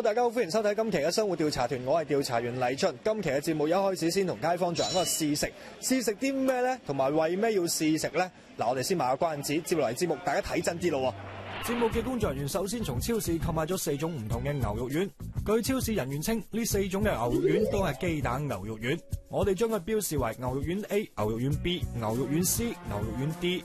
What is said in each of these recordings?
大家好，歡迎收睇今期嘅生活調查團，我係調查員黎春。今期嘅節目一開始先同街坊做一個試食，試食啲咩呢？同埋為咩要試食呢？嗱，我哋先賣個關子，接落嚟節目大家睇真啲咯。節目嘅工作人員首先從超市購買咗四種唔同嘅牛肉丸，據超市人員稱，呢四種嘅牛肉丸都係雞蛋牛肉丸。我哋將佢標示為牛肉丸 A、牛肉丸 B、牛肉丸 C、牛肉丸 D。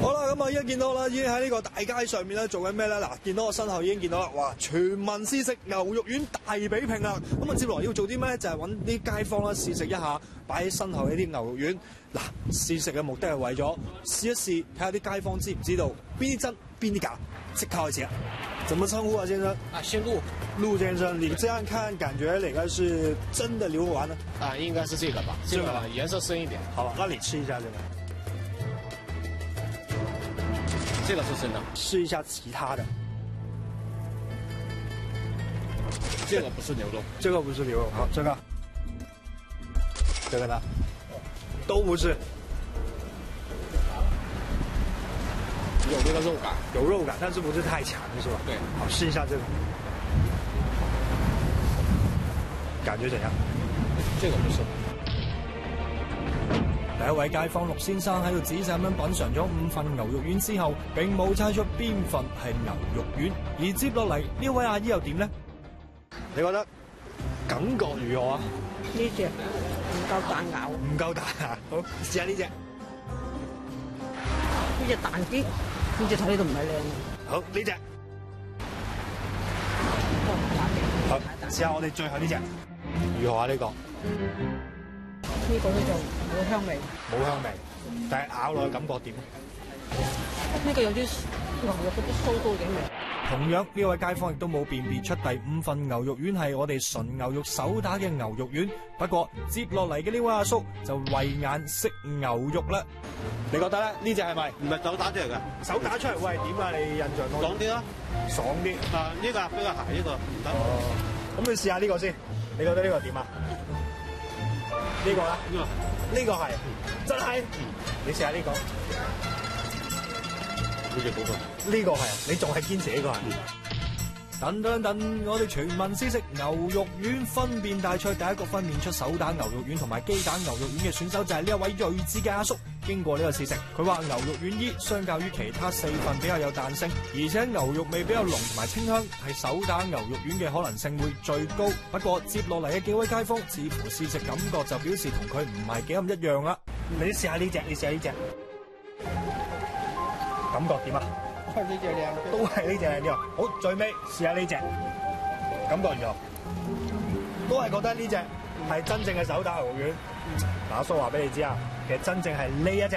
好啦，咁啊，一見到啦，已經喺呢個大街上面咧做緊咩咧？嗱，見到我身後已經見到啦，哇！全民試食牛肉丸大比拼啦！咁啊，接落嚟要做啲咩咧？就係揾啲街坊啦試食一下，擺喺身後呢啲牛肉丸。嗱，試食嘅目的係為咗試一試，睇下啲街坊知唔知道邊啲真邊啲假。即刻開始啦！怎麼稱呼啊，先生？啊，姓陸，陸先生，你這樣看，感覺哪個是真的牛肉丸呢？啊，應該是這個吧，這個吧，顏色深一點。好吧，那你吃一下這個。這個是真的。试一下其他的。这个不是牛肉，这个不是牛肉。好，这个，这个呢？都不是。有这个肉感，有肉感，但是不是太强，是吧？对。好，试一下这个，感觉怎样？这个不是。第一位街坊陸先生喺度仔細咁樣品嘗咗五份牛肉丸之後，並冇猜出邊份係牛肉丸。而接落嚟呢位阿姨又點呢？你覺得感覺如何啊？呢只唔夠彈咬，唔夠大啊！好，試下呢隻。呢只彈啲，呢只睇到唔係靚。好，呢隻。都唔打嘅。好，試下我哋最後呢只，如何啊？呢個呢個咧就冇香味，冇香味，但係咬落去感覺點？呢個有啲牛肉嗰啲酥酥嘅味。同樣呢位街坊亦都冇辨別出第五份牛肉丸係我哋純牛肉手打嘅牛肉丸。不過接落嚟嘅呢位阿叔就慧眼識牛肉啦。你覺得咧？呢只係咪？唔係手打出嚟嘅，手打出嚟會係點啊？你印象爽啲咯。爽啲。啊，呢個比較鞋呢個唔得。哦。咁你試下呢個先，你覺得呢個點啊？呢個啦，呢個係真係。你試下呢個。呢只嗰個。呢個係，你仲係堅持呢個係？等等等，我哋全民試食牛肉丸分辨大賽，第一個分辨出手打牛肉丸同埋鸡蛋牛肉丸嘅選手就係呢一位睿智嘅阿叔。經過呢個試食，佢話牛肉丸衣相較於其他四份比較有彈性，而且牛肉味比較濃同埋清香，係手打牛肉丸嘅可能性會最高。不過接落嚟嘅幾位街坊似乎試食感覺就表示同佢唔係幾咁一樣啦。你試下呢只，你試下呢只，感覺點啊？呢只靓。都系呢隻靚啲啊。好，最尾試下呢只，感覺如何？都係覺得呢只係真正嘅手打牛肉丸。嗱，阿叔話俾你知啊，其實真正係呢一隻。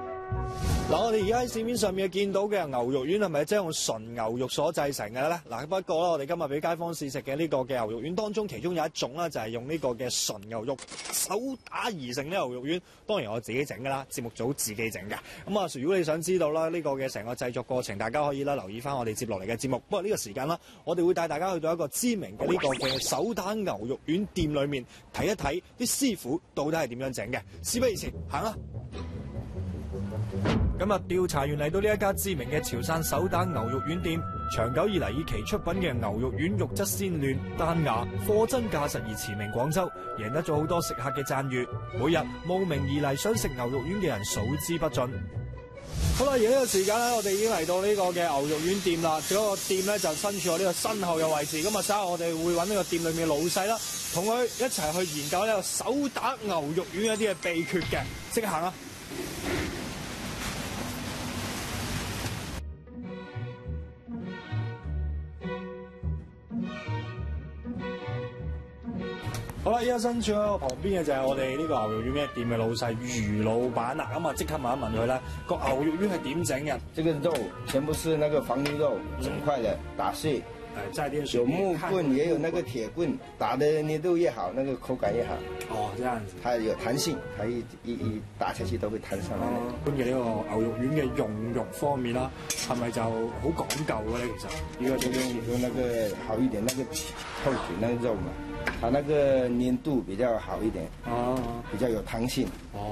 嗱，我哋而家喺市面上面見到嘅牛肉丸係咪即係用純牛肉所製成嘅咧？嗱，不過咧，我哋今日俾街坊試食嘅呢個嘅牛肉丸當中，其中有一種咧就係用呢個嘅純牛肉手打而成嘅牛肉丸。當然我自己整噶啦，節目組自己整嘅。咁啊，如果你想知道啦呢個嘅成個製作過程，大家可以啦留意翻我哋接落嚟嘅節目。不過呢個時間啦，我哋會帶大家去到一個知名嘅呢個嘅手打牛肉丸店裏面睇一睇啲師傅到底係點樣整嘅。事不宜遲，行啦！今日調查員嚟到呢一家知名嘅潮汕手打牛肉丸店，長久以嚟以其出品嘅牛肉丸肉質鮮嫩、弹牙、貨真價實而驰名廣州，贏得咗好多食客嘅讚譽。每日慕名而嚟想食牛肉丸嘅人數之不盡。好啦，而呢個時間咧，我哋已經嚟到呢個嘅牛肉丸店啦。嗰個店咧就身處我呢個身後嘅位置。咁啊，稍后我哋會揾呢個店裏面嘅老細啦，同佢一齊去研究呢個手打牛肉丸一啲嘅秘訣嘅。即刻行啦！好啦，依家身處喺我旁邊嘅就係我哋呢個牛肉丸咩店嘅老細余老闆啦。咁啊，即刻問一問佢啦，個牛肉丸係點整嘅？这个肉全部是那个黄牛肉，整块嘅打碎，有木棍也有那个铁棍，打的黏度越好，那个口感越好，哦，这样子。它有弹性，它一一一打下去都会弹上来的。咁嘅呢個牛肉丸嘅用肉方面啦，係咪就好講究嘅咧？其實一个就是你说那个好一点，那个透水那个肉嘛，它那个粘度比较好一点，哦比较有弹性。哦。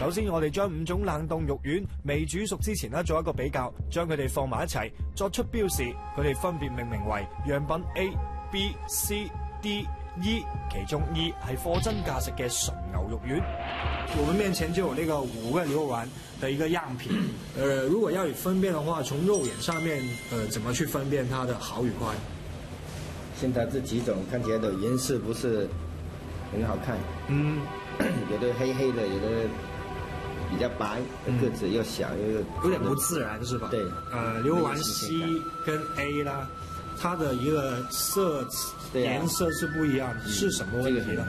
首先，我哋將五種冷凍肉丸未煮熟之前呢，做一個比較，將佢哋放埋一齊，作出標示。佢哋分別命名為樣品 A、B、C、D、E，其中 E 係貨真價實嘅純牛肉丸。我們面前就有呢個五個牛肉丸的一個樣品。呃，如果要以分辨的話，從肉眼上面，呃，怎麼去分辨它的好與壞？现在这几种看起来的颜色不是很好看，嗯，有的黑黑的，有的比较白，个子又小又有点不自然，是吧？对呃，牛肉丸 C 跟 A 啦，它的一个色对啊顏色是不一样的，是什麼这問題呢？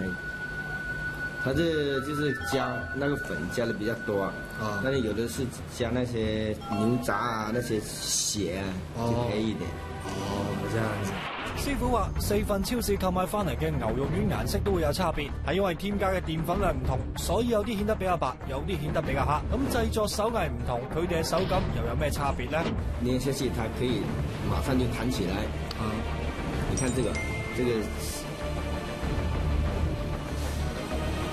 它这就是加那个粉加的比较多啊，啊那里有的是加那些牛杂啊，那些血啊，哦就黑一点。哦，这样子。師傅話：四份超市購買翻嚟嘅牛肉丸顏色都會有差別，係因為添加嘅澱粉量唔同，所以有啲顯得比較白，有啲顯得比較黑。咁製作手藝唔同，佢哋嘅手感又有咩差別呢？捏下去它可以马上就弹起来。啊，你看这个，这个，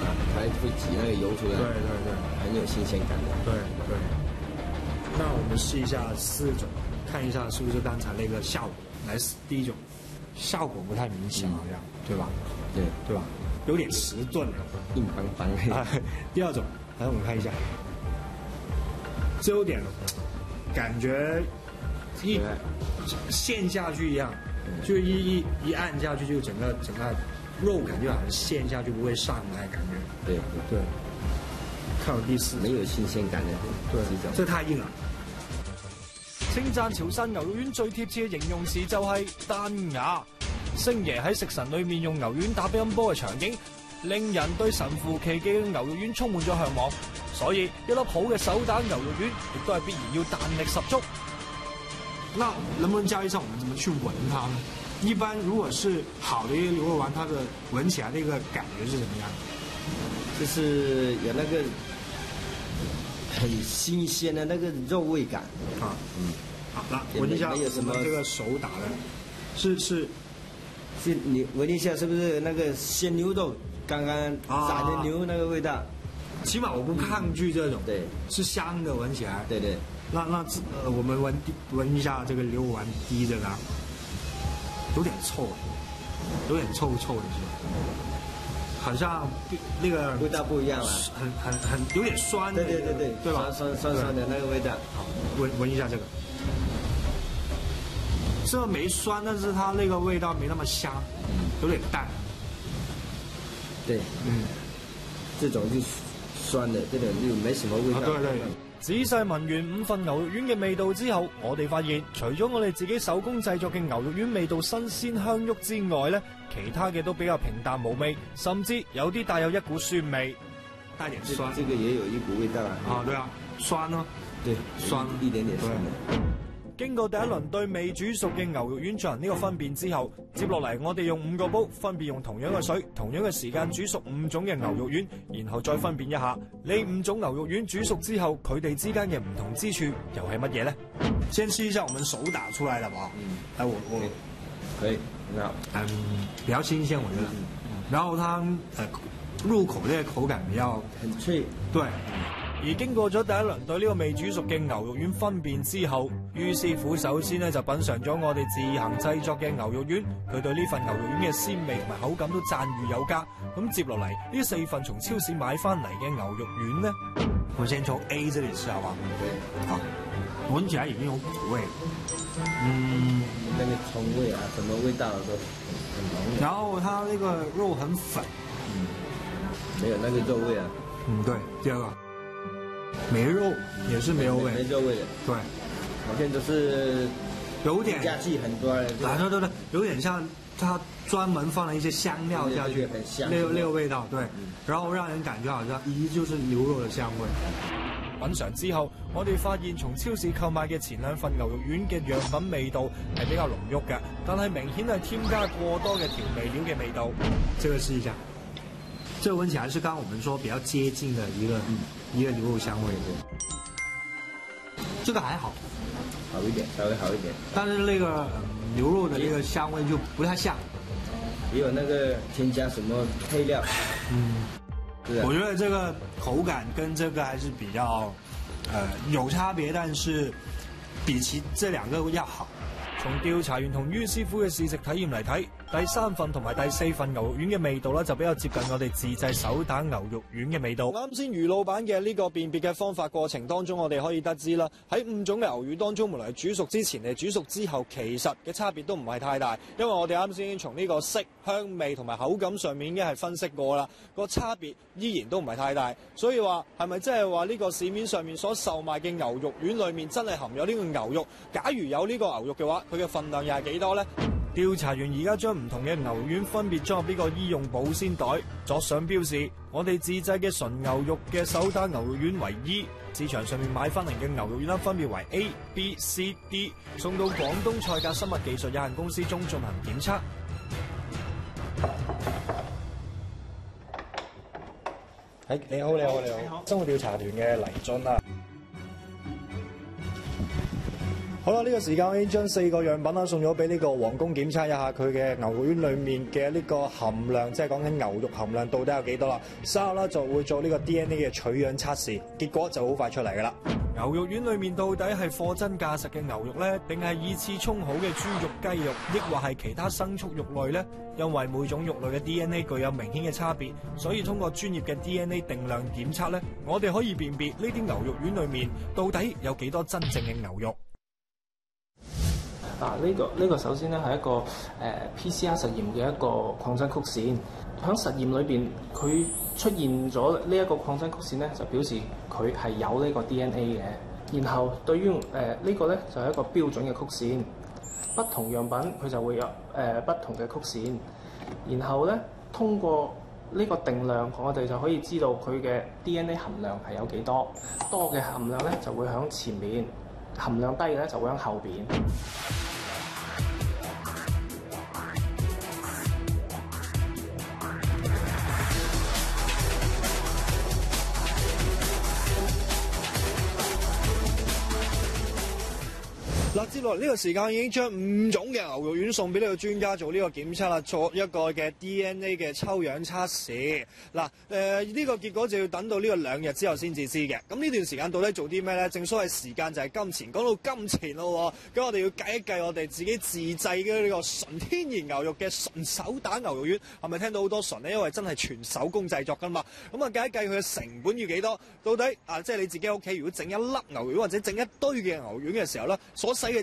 啊，它会挤那个油出来，對對對。很有新鮮感的。对对，那我们试一下四种，看一下是不是刚才那个效果。来，第一种，效果不太明显，好像、对吧？对，对吧？有点迟钝了。硬邦邦的。啊，第二种，来我们看一下，这有点感觉一陷下去一样，就一一一按下去，就整个整个肉感就好像陷下去不会上来，感觉。对，对，看我第四没有新鲜感的對這種。這太硬啦。稱讚潮汕牛肉丸最貼切嘅形容詞就係彈牙。星爺喺食神裏面用牛丸打乒乓波嘅場景，令人對神乎其技嘅牛肉丸充滿咗向往。所以一粒好嘅手打牛肉丸，亦都係必然要彈力十足。那能不能教一下我們怎麼去聞它呢？一般如果是好的一个牛肉丸，它的聞起來那個感覺是怎麼樣？就是有那個很新鮮的那個肉味感。啊，嗯，好，那也聞一下沒有什麼我們這個手打的，是是是你闻一下，是不是那个鲜牛肉刚刚炸的牛那个味道？起码我不抗拒这种，对是香的，闻起来。对对，那那這呃，我们闻闻一下这个牛丸滴這個啊，有点臭，有点臭臭的是吧？好像那个味道不一样了。很很很有点酸的，对对对对，对吧？酸酸酸酸的那个味道。好，闻闻一下這個，這沒酸，但是它那个味道没那么香，有点淡。对，嗯。這種就酸的，這種就沒什麼味道。啊，對對。仔細聞完五份牛肉丸嘅味道之後，我哋發現除咗我哋自己手工製作嘅牛肉丸味道新鮮香郁之外呢，其他嘅都比較平淡無味，甚至有啲帶有一股酸味。帶點这酸这个也有一股味道啊。啊，對啊，酸咯。对，酸一点点酸的。經過第一輪對未煮熟嘅牛肉丸進行呢個分辨之後，接落嚟我哋用五個煲，分別用同樣嘅水、同樣嘅時間煮熟五種嘅牛肉丸，然後再分辨一下呢五種牛肉丸煮熟之後，佢哋之間嘅唔同之處又係乜嘢呢？先試一下我們手打出來的吧。嗯，哎，我我可以，很好。嗯比較新鮮，我覺得。然後它呃入口呢個口感比較很脆。對。而經過咗第一輪對呢個未煮熟嘅牛肉丸分辨之後，于師傅首先呢就品嚐咗我哋自行製作嘅牛肉丸，佢對呢份牛肉丸嘅鮮味同埋口感都讚譽有加。咁接落嚟呢四份從超市買翻嚟嘅牛肉丸呢，我先從 A 這裡試好嘛？对，好，聞起來已經有苦味，嗯，那个葱味啊，什么味道都很濃。然後它那個肉很粉，没有那个肉味啊，嗯，對，第二個沒肉也是没有味，没肉味。的，对，好像都是有点。加氣很多对。对对，有点像它专门放了一些香料下去很，香那個那个味道，对，然后让人感觉好像咦就是牛肉的香味。品嚐之後，我哋發現從超市購買嘅前兩份牛肉丸嘅樣品味道係比較濃郁嘅，但係明顯係添加過多嘅調味料嘅味道。這個試一下，這個聞起来是刚刚我们说比较接近的一個、一个牛肉香味。这个还好，好一点，稍微好一点，但是那個、呃牛肉的那个香味就不太像。也有那个添加什么配料，嗯。是啊我觉得这个口感跟这个还是比较，呃，有差别，但是比其这两个要好。從調查員同于師傅嘅試食體驗嚟睇，第三份同埋第四份牛肉丸嘅味道咧，就比較接近我哋自製手打牛肉丸嘅味道。啱先余老板嘅呢個辨別嘅方法過程當中，我哋可以得知啦，喺五種嘅牛丸當中，無論係煮熟之前定係煮熟之後，其實嘅差別都唔係太大，因為我哋啱先已經從呢個色、香味同埋口感上面已經係分析過啦，個差別依然都唔係太大。所以話係咪即係話呢個市面上面所售賣嘅牛肉丸里面真係含有呢個牛肉？假如有呢個牛肉嘅話，佢嘅份量又係幾多呢？調查員而家將唔同嘅牛丸分別裝入呢個醫用保鮮袋，作上標示。我哋自製嘅純牛肉嘅手打牛肉丸為 E，市場上面買翻嚟嘅牛肉丸啦，分別為 A、B、C、D，送到廣東菜價生物技術有限公司中進行檢測。係你好，你好，你好，生活調查團嘅黎俊啊。好啦，呢、個時間我已經將四個樣品啦送咗俾呢個皇宮檢測一下佢嘅牛肉丸裡面嘅呢個含量，即係講緊牛肉含量到底有幾多啦。稍後啦就會做呢個 DNA 嘅取樣測試，結果就好快出嚟噶啦。牛肉丸裡面到底係貨真價實嘅牛肉呢？定係以次沖好嘅豬肉、雞肉，抑或係其他牲畜肉類呢？因為每種肉類嘅 DNA 具有明顯嘅差別，所以通過專業嘅 DNA 定量檢測呢，我哋可以辨別呢啲牛肉丸裡面到底有幾多真正嘅牛肉。嗱，呢、個呢、個首先咧係一個誒、PCR 實驗嘅一個擴增曲線。喺實驗裏邊，佢出現咗呢一個擴增曲線咧，就表示佢係有呢個 DNA 嘅。然後對於誒、呢個咧就係、一個標準嘅曲線，不同樣品佢就會有誒、不同嘅曲線。然後咧通過呢個定量，我哋就可以知道佢嘅 DNA 含量係有幾多。多嘅含量咧就會喺前面，含量低嘅咧就會喺後邊。呢個時間已經將五種嘅牛肉丸送俾呢個專家做呢個檢測啦，作一個嘅 DNA 嘅抽樣測試。嗱，誒、呢個結果就要等到呢個兩日之後先至知嘅。咁呢段時間到底做啲咩呢？正所謂時間就係金錢，講到金錢咯喎，咁我哋要計一計我哋自己自製嘅呢個純天然牛肉嘅純手打牛肉丸，係咪聽到好多純呢？因為真係全手工製作噶嘛。咁啊計一計佢嘅成本要幾多？到底啊，即係你自己屋企如果整一粒牛肉丸或者整一堆嘅牛肉丸嘅時候咧，所使嘅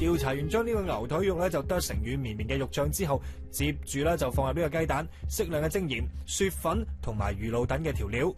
調查員將呢個牛腿肉咧就剁成軟綿綿嘅肉醬之後，接住咧就放入呢個雞蛋、適量嘅精鹽、雪粉同埋魚露等嘅調料。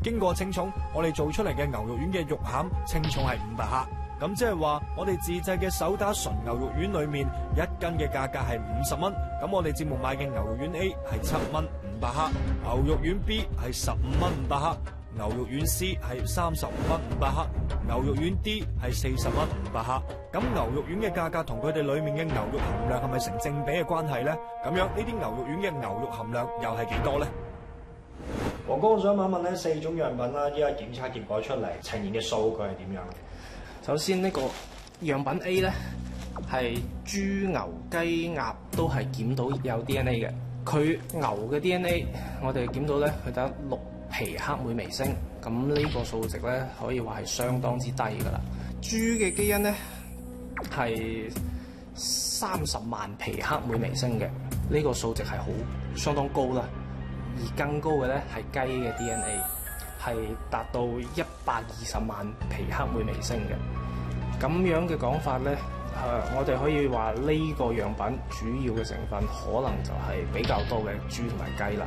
經過稱重，我哋做出嚟嘅牛肉丸嘅肉餡稱重係五百克。咁即係話，我哋自製嘅手打純牛肉丸裏面一斤嘅價格係五十蚊。咁我哋節目買嘅牛肉丸 A 係七蚊五百克，牛肉丸 B 係十五蚊五百克，牛肉丸 C 係三十五蚊五百克，牛肉丸 D 係四十蚊五百克。咁牛肉丸嘅價格同佢哋裏面嘅牛肉含量係咪成正比嘅關係呢？咁樣呢啲牛肉丸嘅牛肉含量又係幾多呢？黃哥，我想問一問咧，四種樣品啦，依家檢測結果出嚟呈現嘅數據係點樣？首先呢個樣品 A 咧係豬牛雞鴨都係檢到有 DNA 嘅，佢牛嘅 DNA 我哋檢到咧佢得六皮克每微升，咁呢個數值咧可以話係相當之低㗎啦。豬嘅基因咧係三十萬皮克每微升嘅，呢、個數值係好相當高啦。而更高嘅咧係雞嘅 DNA，係達到一百二十萬皮克每微升嘅。咁樣嘅講法咧，誒、我哋可以話呢個樣品主要嘅成分可能就係比較多嘅豬同埋雞啦。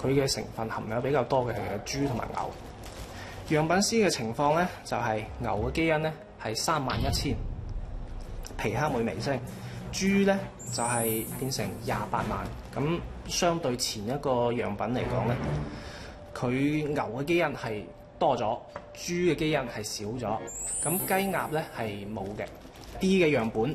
佢嘅成分含量比較多嘅係豬同埋牛。樣品 C 嘅情況咧，就係、牛嘅基因咧係三萬一千皮克每微升，豬咧就係、變成廿八萬。咁相對前一個樣品嚟講咧，佢牛嘅基因係多咗，豬嘅基因係少咗。咁雞鴨咧係冇嘅。D 嘅樣本。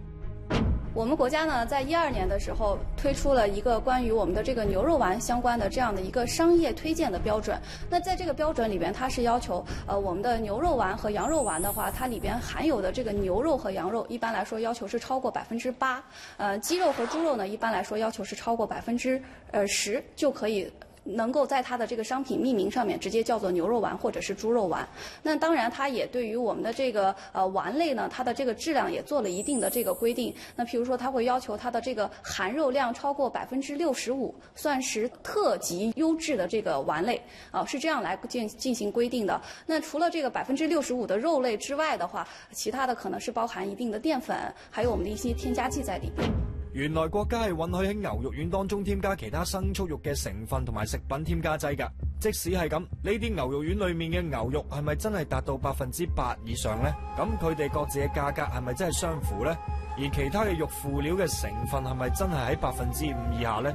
我们国家呢，在一二年的时候推出了一个关于我们的这个牛肉丸相关的这样的一个商业推荐的标准。那在这个标准里边，它是要求，呃，我们的牛肉丸和羊肉丸的话，它里边含有的这个牛肉和羊肉，一般来说要求是超过百分之八。呃，鸡肉和猪肉呢，一般来说要求是超过百分之呃十就可以。能够在它的这个商品命名上面直接叫做牛肉丸或者是猪肉丸。那当然，它也对于我们的这个呃丸类呢，它的这个质量也做了一定的这个规定。那譬如说，它会要求它的这个含肉量超过百分之六十五，算是特级优质的这个丸类啊，是这样来进进行规定的。那除了这个百分之六十五的肉类之外的话，其他的可能是包含一定的淀粉，还有我们的一些添加剂在裏邊。原來國家係允許喺牛肉丸當中添加其他生畜肉嘅成分同埋食品添加劑㗎。即使係咁，呢啲牛肉丸里面嘅牛肉係咪真係達到百分之八以上呢？咁佢哋各自嘅價格係咪真係相符呢？而其他嘅肉辅料嘅成分係咪真係喺百分之五以下呢？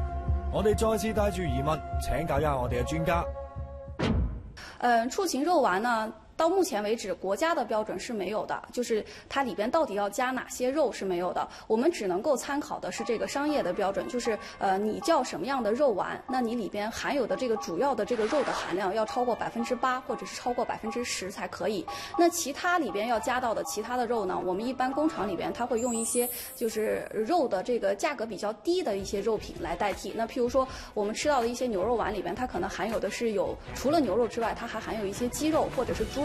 我哋再次帶住疑問請教一下我哋嘅專家。嗯，畜禽肉丸呢？到目前为止，国家的标准是没有的，就是它里边到底要加哪些肉是没有的。我们只能够参考的是这个商业的标准，就是呃，你叫什么样的肉丸，那你里边含有的这个主要的这个肉的含量要超过百分之八，或者是超过百分之十才可以。那其他里边要加到的其他的肉呢，我们一般工厂里边它会用一些就是肉的这个价格比较低的一些肉品来代替。那譬如说我们吃到的一些牛肉丸里边，它可能含有的是有除了牛肉之外，它还含有一些鸡肉或者是猪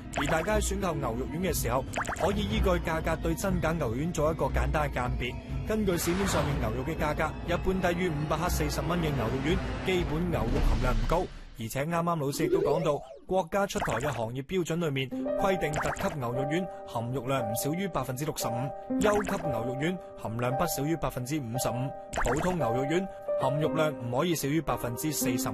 而大家喺選購牛肉丸嘅时候，可以依据价格对真假牛肉丸做一个简单嘅鉴别。根据市面上面牛肉嘅价格，一般低于五百克四十蚊嘅牛肉丸，基本牛肉含量唔高。而且啱啱老师亦都讲到，国家出台嘅行业标准里面规定，特级牛肉丸含肉量唔少于百分之六十五，优级牛肉丸含量不少于百分之五十五，普通牛肉丸含肉量唔可以少于百分之四十五。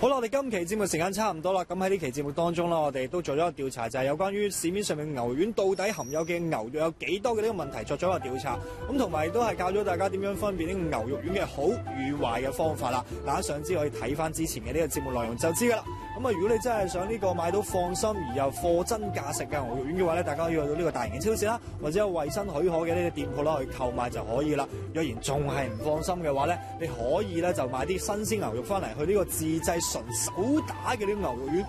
好啦，我哋今期節目時間差唔多啦。咁喺呢期節目當中啦，我哋都做咗個調查，就係、是、有關於市面上面牛丸到底含有嘅牛肉有幾多嘅呢個問題，作咗一個調查。咁同埋都係教咗大家點樣分辨呢個牛肉丸嘅好與壞嘅方法啦。大家想知可以睇翻之前嘅呢個節目內容就知噶啦。咁啊，如果你真係想呢個買到放心而又貨真價實嘅牛肉丸嘅話咧，大家可以去到呢個大型嘅超市啦，或者有卫生許可嘅呢啲店鋪啦去購買就可以啦。若然仲係唔放心嘅話咧，你可以咧就買啲新鮮牛肉翻嚟去呢個自製純手打嘅啲牛肉丸，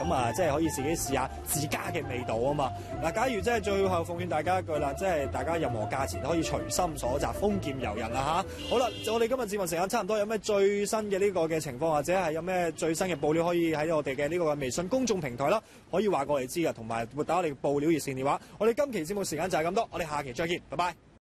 咁啊，即係可以自己試下自家嘅味道啊嘛。嗱，假如即係最後奉勸大家一句啦，即係大家任何價錢都可以隨心所擇，豐儉由人啦吓。好啦，我哋今日節目時間差唔多，有咩最新嘅呢個嘅情況，或者係有咩最新嘅報料，可以喺我哋嘅呢個微信公众平台啦，可以話過嚟知嘅，同埋拨打我哋報料熱線電話。我哋今期節目時間就係咁多，我哋下期再見，拜拜。